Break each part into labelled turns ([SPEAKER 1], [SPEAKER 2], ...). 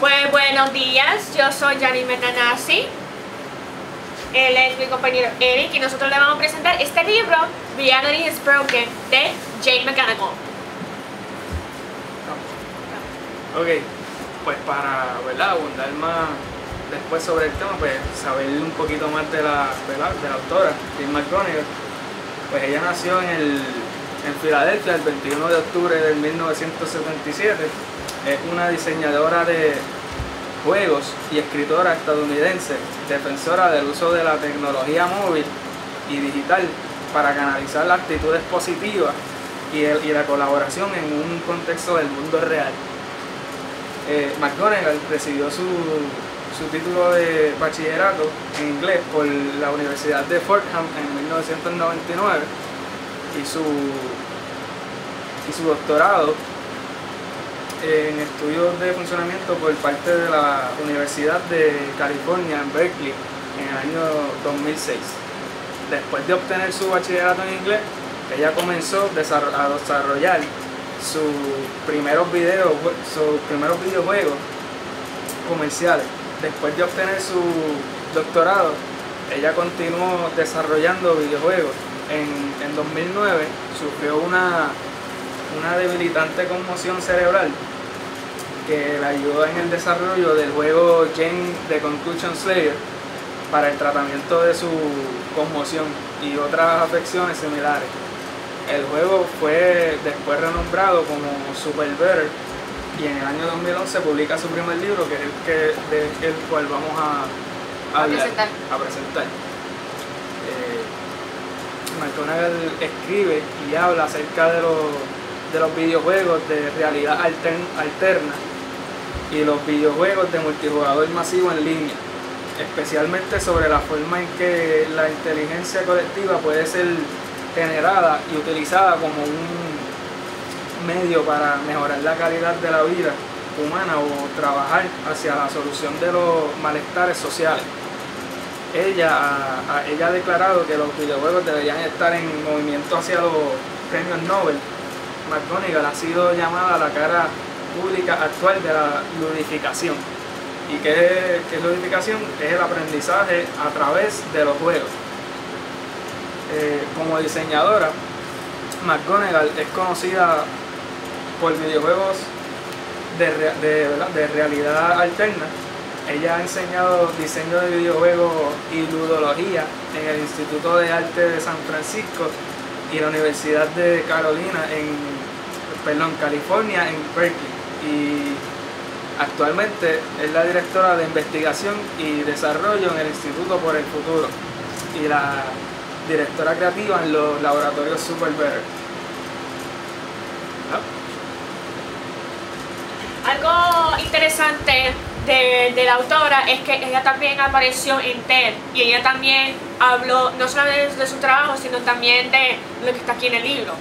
[SPEAKER 1] Pues buenos días, yo soy Janine Metanasi. Él es mi compañero Eric y nosotros le vamos a presentar este libro, Reality is Broken, de Jane Mechanical.
[SPEAKER 2] Ok, pues para ¿verdad? abundar más después sobre el tema, pues saber un poquito más de la, de la autora, Jane McGonigal, pues ella nació en, el, en Filadelfia el 21 de octubre de 1977. Es una diseñadora de juegos y escritora estadounidense, defensora del uso de la tecnología móvil y digital para canalizar las actitudes positivas y, la colaboración en un contexto del mundo real. Eh, recibió su, su título de bachillerato en inglés por la Universidad de Fordham en 1999 y su, y su doctorado en estudios de funcionamiento por parte de la Universidad de California en Berkeley en el año 2006. Después de obtener su bachillerato en inglés, ella comenzó a desarrollar sus primeros, videos, sus primeros videojuegos comerciales. Después de obtener su doctorado, ella continuó desarrollando videojuegos. En, en 2009 sufrió una, una debilitante conmoción cerebral que la ayudó en el desarrollo del juego Jane The Conclusion Slayer para el tratamiento de su conmoción y otras afecciones similares. El juego fue después renombrado como Super Better y en el año 2011 publica su primer libro que es el, que, del cual vamos a,
[SPEAKER 1] a, presentar.
[SPEAKER 2] A presentar. McGonagall escribe y habla acerca de los, de los videojuegos de realidad alterna y los videojuegos de multijugador masivo en línea, especialmente sobre la forma en que la inteligencia colectiva puede ser generada y utilizada como un medio para mejorar la calidad de la vida humana o trabajar hacia la solución de los malestares sociales. Ella, ella ha declarado que los videojuegos deberían estar en movimiento hacia los premios Nobel. McGonagall ha sido llamada la cara pública actual de la ludificación. ¿Y qué, es ludificación? Es el aprendizaje a través de los juegos. Eh, como diseñadora, McGonagall es conocida por videojuegos de, de, de, realidad alterna. Ella ha enseñado diseño de videojuegos y ludología en el Instituto de Arte de San Francisco y la Universidad de Carolina en perdón, California en Berkeley y actualmente es la directora de investigación y desarrollo en el Instituto por el Futuro y la directora creativa en los laboratorios Super Better.
[SPEAKER 1] Algo interesante de, de, la autora es que ella también apareció en TED y ella también habló no solamente de su trabajo, sino también de lo que está aquí en el libro.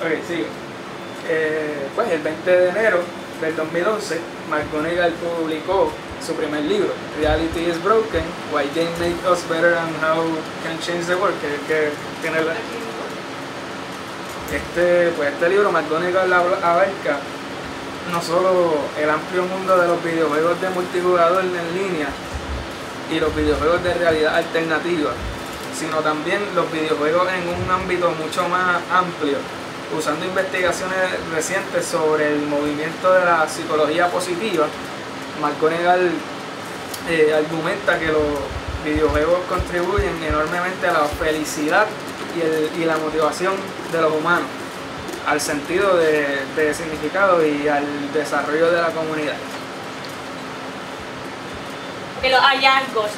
[SPEAKER 2] Okay. Eh, sigue. Eh, pues el 20 de enero del 2011, McGonagall publicó su primer libro, Reality is Broken, Why Game Make Us Better and How Can Change the World, que, que tiene la... Este, pues este libro McGonagall abarca no solo el amplio mundo de los videojuegos de multijugador en línea y los videojuegos de realidad alternativa, sino también los videojuegos en un ámbito mucho más amplio, usando investigaciones recientes sobre el movimiento de la psicología positiva. McGonagall eh, argumenta que los videojuegos contribuyen enormemente a la felicidad y, el, y la motivación de los humanos, al sentido de, significado y al desarrollo de la comunidad.
[SPEAKER 1] De los hallazgos.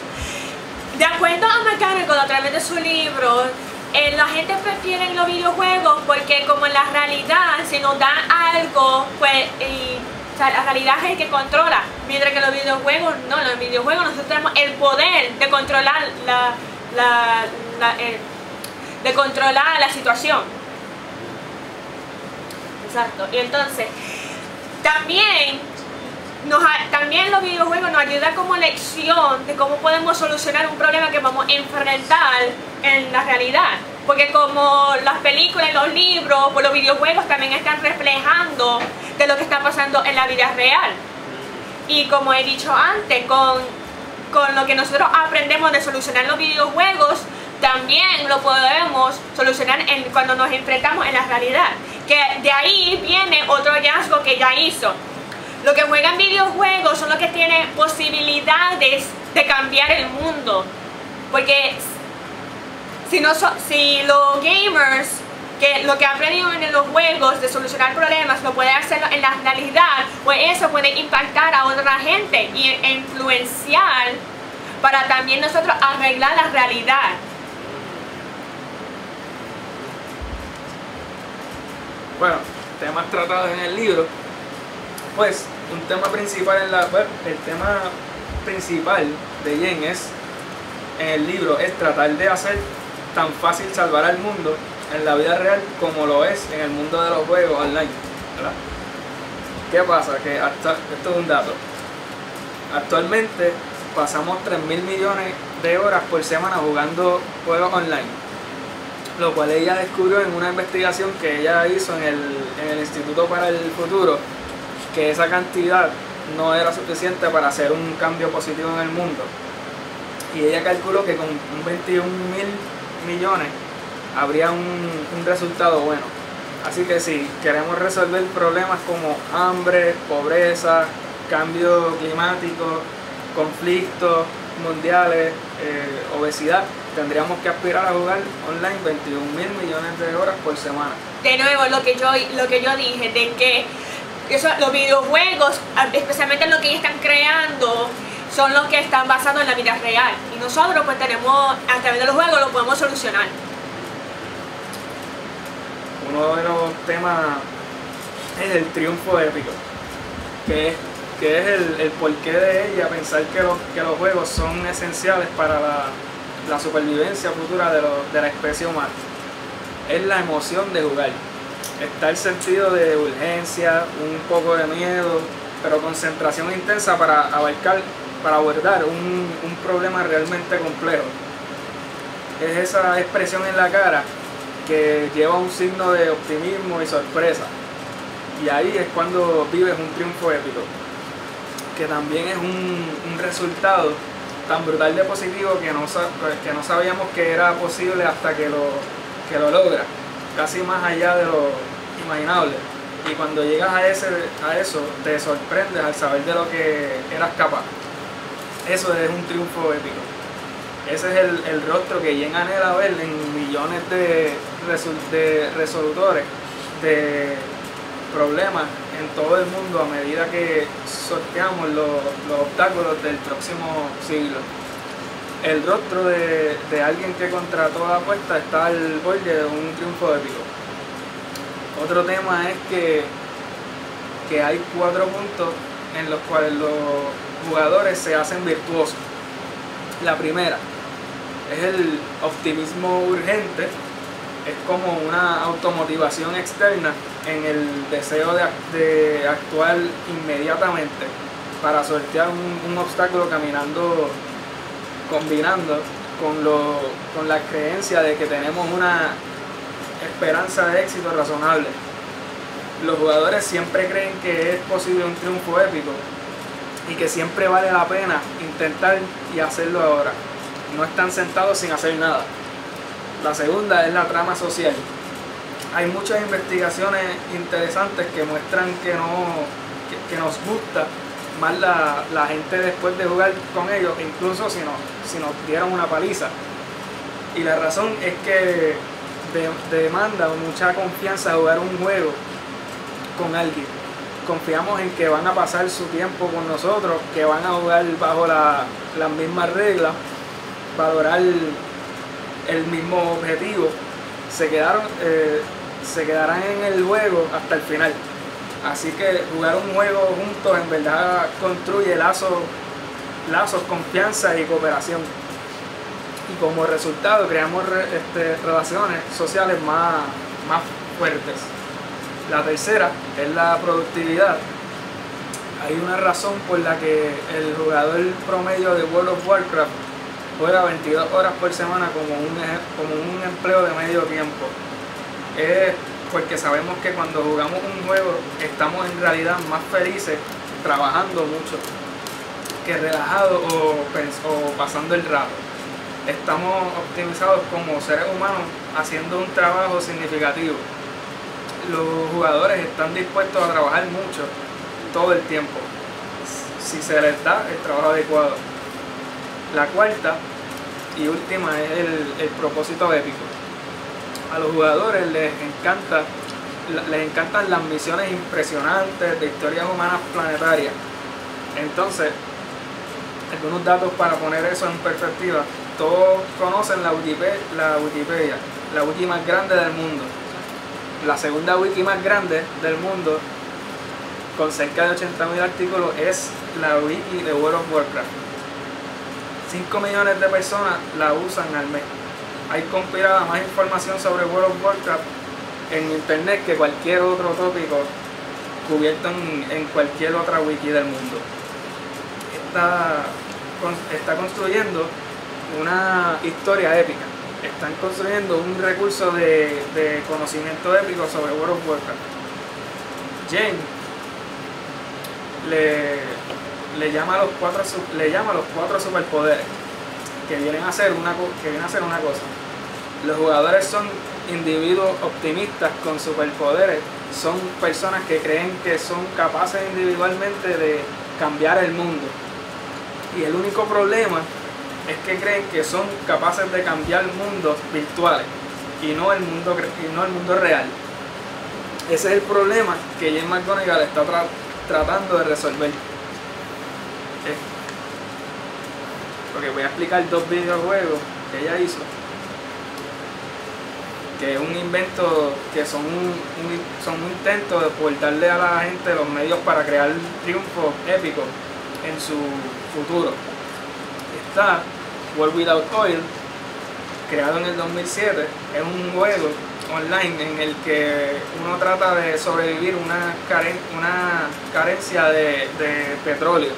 [SPEAKER 1] De acuerdo a McGonagall, a través de su libro, eh, la gente prefiere los videojuegos porque como en la realidad si nos dan algo, pues y, o sea, la realidad es el que controla, mientras que los videojuegos no, los videojuegos nosotros tenemos el poder de controlar la, la, la eh, de controlar la situación. Exacto. Y entonces, también nos, también los videojuegos nos ayudan como lección de cómo podemos solucionar un problema que vamos a enfrentar en la realidad. Porque como las películas, los libros, pues los videojuegos también están reflejando de lo que está pasando en la vida real. Y como he dicho antes, con, con lo que nosotros aprendemos de solucionar los videojuegos, también lo podemos solucionar en, cuando nos enfrentamos en la realidad. Que de ahí viene otro hallazgo que ya hizo. Los que juegan videojuegos son los que tienen posibilidades de cambiar el mundo. Porque si, no si los gamers que lo que aprendido en los juegos de solucionar problemas lo pueden hacer en la realidad, pues eso puede impactar a otra gente y influenciar para también nosotros arreglar la realidad.
[SPEAKER 2] Bueno, temas tratados en el libro, pues un tema principal en la web, el tema principal de Jen es en el libro es tratar de hacer tan fácil salvar al mundo en la vida real como lo es en el mundo de los juegos online. ¿Qué pasa? Que hasta, esto es un dato. Actualmente pasamos 3 mil millones de horas por semana jugando juegos online. Lo cual ella descubrió en una investigación que ella hizo en el, en el Instituto para el Futuro, que esa cantidad no era suficiente para hacer un cambio positivo en el mundo. Y ella calculó que con 21 mil millones habría un, resultado bueno. Así que si queremos resolver problemas como hambre, pobreza, cambio climático, conflictos mundiales, eh, obesidad, tendríamos que aspirar a jugar online 21 mil millones de horas por semana.
[SPEAKER 1] De nuevo, lo que yo, lo que yo dije, de que los videojuegos, especialmente lo que ellos están creando, son los que están basados en la vida real. Y nosotros pues tenemos, a través de los juegos lo podemos solucionar.
[SPEAKER 2] Uno de los temas es el triunfo épico, que es, que es el, porqué de ella pensar que, que los juegos son esenciales para la, supervivencia futura de, de la especie humana. Es la emoción de jugar. Está el sentido de urgencia, un poco de miedo, pero concentración intensa para abarcar para abordar un, problema realmente complejo. Es esa expresión en la cara que lleva un signo de optimismo y sorpresa. Y ahí es cuando vives un triunfo épico, que también es un, resultado tan brutal de positivo que no, que no sabíamos que era posible hasta que lo, que lo logras, casi más allá de lo imaginable. Y cuando llegas a, ese, a eso, te sorprendes al saber de lo que eras capaz. Eso es un triunfo épico. Ese es el, rostro que Jen anhela ver en millones de, de resolutores de problemas en todo el mundo a medida que sorteamos los, obstáculos del próximo siglo. El rostro de, alguien que contra toda apuesta está al borde de un triunfo épico. Otro tema es que, que hay cuatro puntos en los cuales los jugadores se hacen virtuosos. La primera es el optimismo urgente, es como una automotivación externa en el deseo de, actuar inmediatamente para sortear un, obstáculo caminando, combinando con, lo, con la creencia de que tenemos una esperanza de éxito razonable. Los jugadores siempre creen que es posible un triunfo épico y que siempre vale la pena intentar y hacerlo ahora. No están sentados sin hacer nada. La segunda es la trama social. Hay muchas investigaciones interesantes que muestran que, no, que, nos gusta más la, gente después de jugar con ellos, incluso si nos, si nos dieron una paliza. Y la razón es que demanda mucha confianza jugar un juego con alguien confiamos en que van a pasar su tiempo con nosotros, que van a jugar bajo las mismas reglas, valorar el mismo objetivo, se, quedaron, eh, se quedarán en el juego hasta el final. Así que jugar un juego juntos en verdad construye lazos, lazos, confianza y cooperación. Y como resultado creamos este, relaciones sociales más, más fuertes. La tercera es la productividad. hay una razón por la que el jugador promedio de World of Warcraft juega 22 horas por semana como un, como un empleo de medio tiempo. Es porque sabemos que cuando jugamos un juego estamos en realidad más felices trabajando mucho que relajados o, o pasando el rato. Estamos optimizados como seres humanos haciendo un trabajo significativo. Los jugadores están dispuestos a trabajar mucho todo el tiempo, si se les da el trabajo adecuado. La cuarta y última es el, propósito épico. A los jugadores les encanta les encantan las misiones impresionantes de historias humanas planetarias. Entonces, algunos datos para poner eso en perspectiva. Todos conocen la Wikipedia, la, Wikipedia, la wiki más grande del mundo. La segunda wiki más grande del mundo con cerca de 80.000 artículos es la wiki de World of Warcraft. 5 millones de personas la usan al mes. Hay compilada más información sobre World of Warcraft en internet que cualquier otro tópico cubierto en, cualquier otra wiki del mundo. Está, está construyendo una historia épica. Están construyendo un recurso de, de conocimiento épico sobre World of Warcraft. Jane le, le, llama a los cuatro, le llama los cuatro superpoderes que vienen a hacer una, que vienen a hacer una cosa. Los jugadores son individuos optimistas con superpoderes, son personas que creen que son capaces individualmente de cambiar el mundo. Y el único problema es que creen que son capaces de cambiar mundos virtuales y no el mundo, y no el mundo real. Ese es el problema que James McGonagall está tratando de resolver. Eh, porque voy a explicar dos videojuegos que ella hizo. Que es un invento, que son un, son un intento de poder darle a la gente los medios para crear triunfo épico en su futuro. Está World Without Oil, creado en el 2007, es un juego online en el que uno trata de sobrevivir una, una carencia de, petróleo.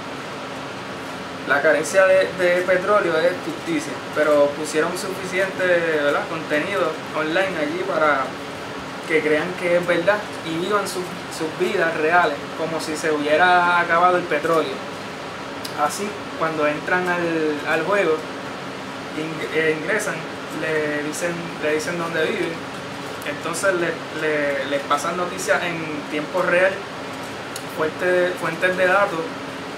[SPEAKER 2] La carencia de, petróleo es justicia, pero pusieron suficiente contenido online allí para que crean que es verdad y vivan sus vidas reales como si se hubiera acabado el petróleo. Así, cuando entran al, al juego, eh, ingresan, le dicen, le dicen dónde viven entonces les le, pasan noticias en tiempo real, fuentes, fuentes de datos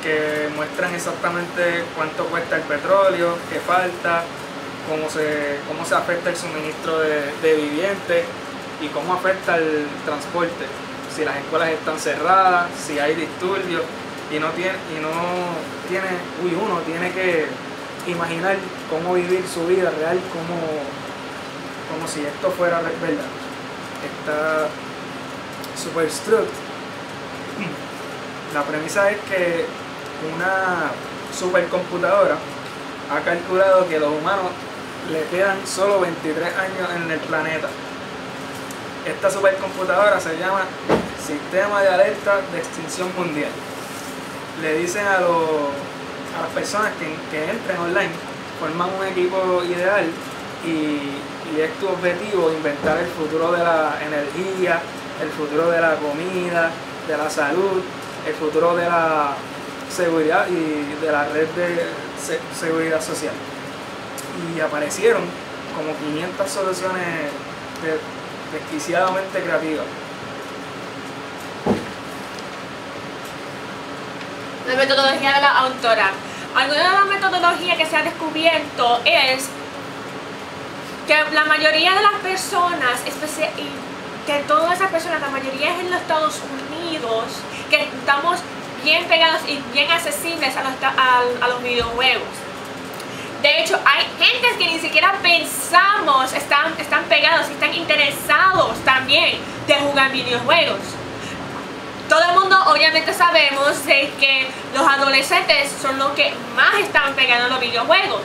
[SPEAKER 2] que muestran exactamente cuánto cuesta el petróleo, qué falta, cómo se, cómo se afecta el suministro de, de vivientes y cómo afecta el transporte, si las escuelas están cerradas, si hay disturbios y no tiene, y no tiene, uy, uno tiene que imaginar cómo vivir su vida real, cómo como si esto fuera verdad. Está Superstruct. La premisa es que una supercomputadora ha calculado que los humanos le quedan solo 23 años en el planeta. Esta supercomputadora se llama Sistema de Alerta de Extinción Mundial. Le dicen a, los, a las personas que, que entren online, forman un equipo ideal y y es tu objetivo inventar el futuro de la energía, el futuro de la comida, de la salud, el futuro de la seguridad y de la red de seguridad social. Y aparecieron como 500 soluciones desquiciadamente creativas.
[SPEAKER 1] La metodología de la autora. Alguna de las metodologías que se ha descubierto es que la mayoría de las personas, que todas esas personas, la mayoría es en los Estados Unidos, que estamos bien pegados y bien accesibles a los, a, los videojuegos. De hecho, hay gente que ni siquiera pensamos están, están pegados y están interesados también de jugar videojuegos. Todo el mundo obviamente sabemos de que los adolescentes son los que más están pegados a los videojuegos.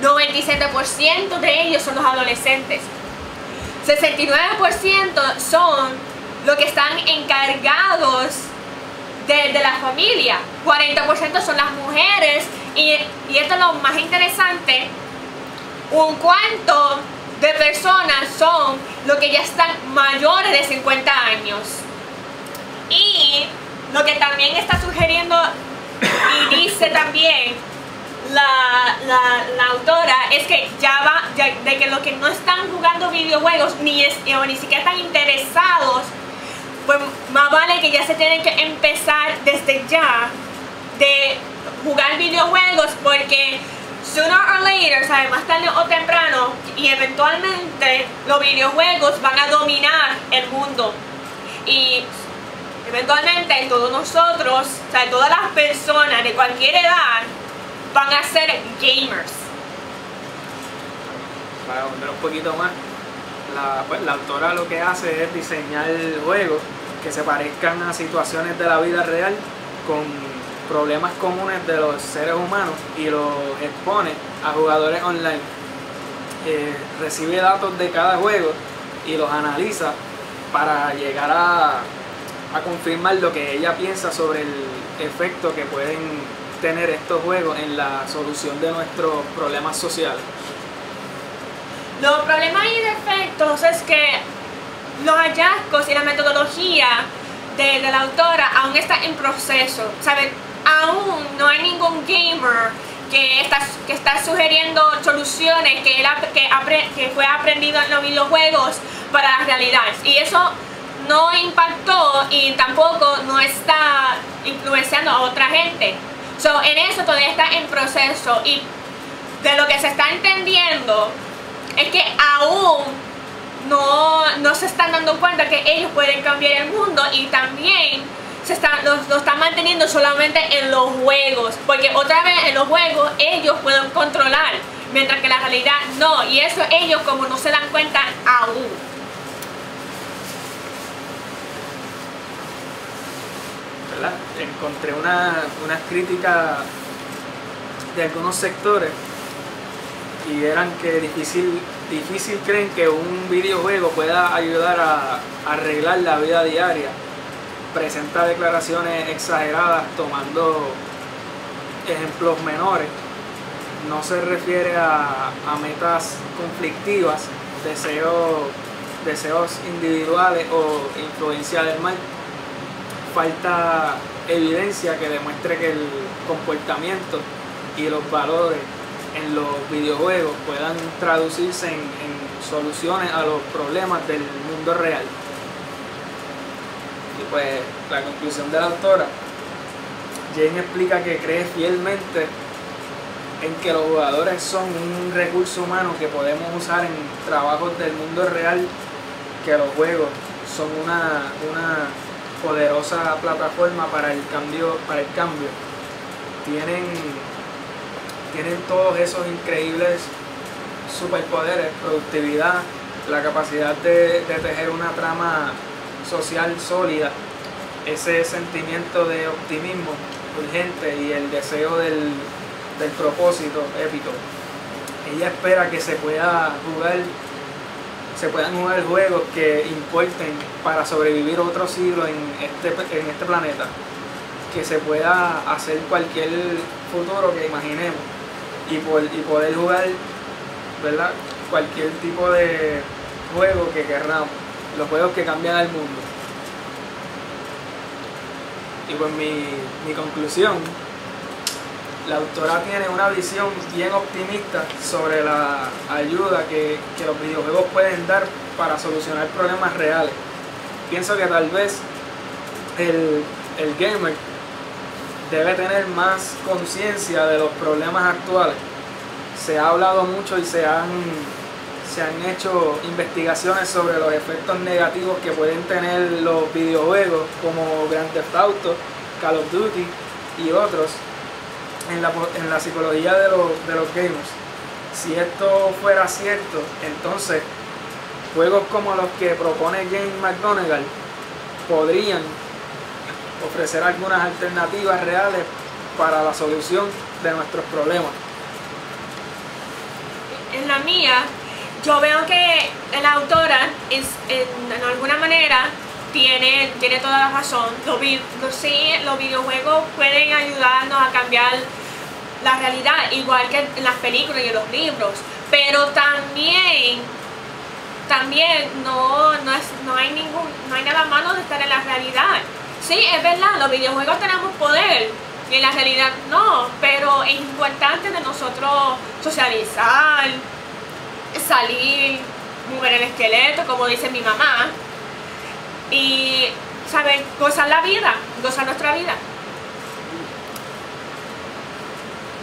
[SPEAKER 1] 97% de ellos son los adolescentes. 69% son los que están encargados de, la familia, 40% son las mujeres. Y, y esto es lo más interesante, un cuarto de personas son los que ya están mayores de 50 años. Y lo que también está sugiriendo y dice también la, la, autora es que ya va, de que los que no están jugando videojuegos ni, es, ni siquiera están interesados, pues más vale que ya se tienen que empezar desde ya de jugar videojuegos porque sooner or later, ¿sabes? más tarde o temprano y eventualmente los videojuegos van a dominar el mundo y eventualmente todos nosotros, o sea, todas las personas de cualquier edad van a ser gamers.
[SPEAKER 2] para ahondar un poquito más, la, pues, la autora lo que hace es diseñar juegos que se parezcan a situaciones de la vida real con problemas comunes de los seres humanos y los expone a jugadores online. Eh, recibe datos de cada juego y los analiza para llegar a, a confirmar lo que ella piensa sobre el efecto que pueden tener estos juegos en la solución de nuestros problemas sociales.
[SPEAKER 1] Los problemas y defectos es que los hallazgos y la metodología de, la autora aún está en proceso. ¿Saben? Aún no hay ningún gamer que está, que está sugiriendo soluciones que, él, que, apre- que fue aprendido en los videojuegos para la realidad. Y eso no impactó y tampoco no está influenciando a otra gente. So, en eso todavía está en proceso y de lo que se está entendiendo es que aún no, no se están dando cuenta que ellos pueden cambiar el mundo y también se están, lo, lo están manteniendo solamente en los juegos, porque otra vez en los juegos ellos pueden controlar, mientras que la realidad no, y eso ellos como no se dan cuenta aún.
[SPEAKER 2] ¿verdad? Encontré una, unas críticas de algunos sectores y eran que difícil, difícil creen que un videojuego pueda ayudar a, arreglar la vida diaria. Presenta declaraciones exageradas tomando ejemplos menores. No se refiere a, a metas conflictivas, deseos, deseos individuales o influencia del mal falta evidencia que demuestre que el comportamiento y los valores en los videojuegos puedan traducirse en, soluciones a los problemas del mundo real. Y pues la conclusión de la autora, Jane explica que cree fielmente en que los jugadores son un recurso humano que podemos usar en trabajos del mundo real, que los juegos son una, una poderosa plataforma para el cambio, para el cambio. Tienen, tienen todos esos increíbles superpoderes, productividad, la capacidad de, tejer una trama social sólida, ese sentimiento de optimismo urgente y el deseo del, propósito épico. Ella espera que se pueda jugar se puedan jugar juegos que importen para sobrevivir otro siglo en este, en este planeta. Que se pueda hacer cualquier futuro que imaginemos y, por- y poder jugar ¿verdad? cualquier tipo de juego que querramos. Los juegos que cambian al mundo. Y pues mi, mi conclusión la autora tiene una visión bien optimista sobre la ayuda que, que los videojuegos pueden dar para solucionar problemas reales. Pienso que tal vez el, el gamer debe tener más conciencia de los problemas actuales. Se ha hablado mucho y se han, se han hecho investigaciones sobre los efectos negativos que pueden tener los videojuegos como Grand Theft Auto, Call of Duty y otros en la, en la psicología de los, de los gamers. Si esto fuera cierto, entonces juegos como los que propone James McGonagall podrían ofrecer algunas alternativas reales para la solución de nuestros problemas.
[SPEAKER 1] En la mía, yo veo que la autora es, en, alguna manera tiene, tiene toda la razón. Los- sí, los videojuegos pueden ayudarnos a cambiar la realidad, igual que en las películas y en los libros. Pero también, también no, no, es, no, hay ningún, no hay nada malo de estar en la realidad. Sí, es verdad, los videojuegos tenemos poder y en la realidad no, pero es importante de nosotros socializar, salir, mover el esqueleto, como dice mi mamá, y saber gozar la vida, gozar nuestra vida.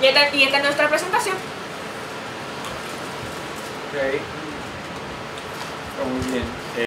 [SPEAKER 1] Y esta, y esta es nuestra presentación.
[SPEAKER 3] Ok. Muy bien.